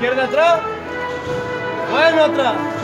Izquierda atrás. Bueno, atrás.